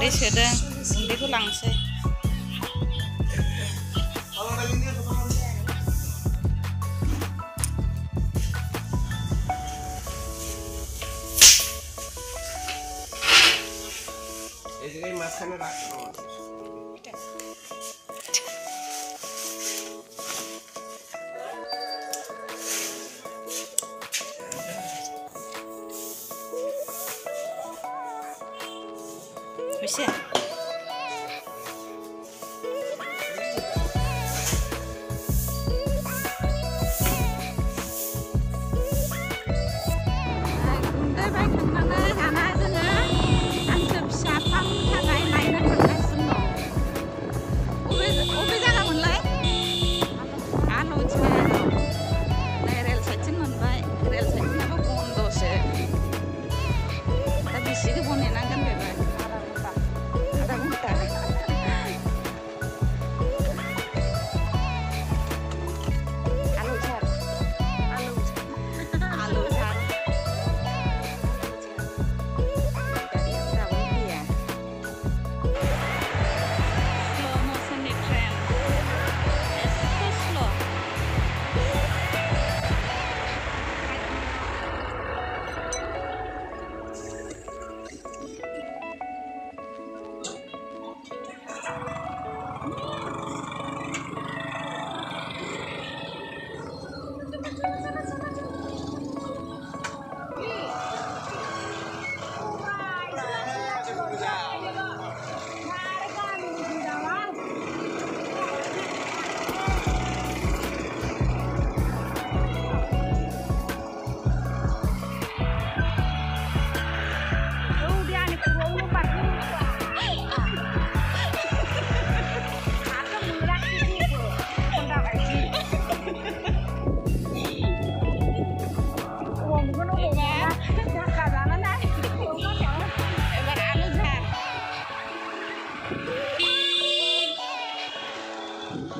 गुन्दै सोदों गुन्दैखौ लांसै এই জায়গায় মাঝখানে রাখতে 不谢。拜拜。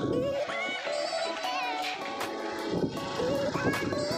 Thank you.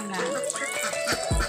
我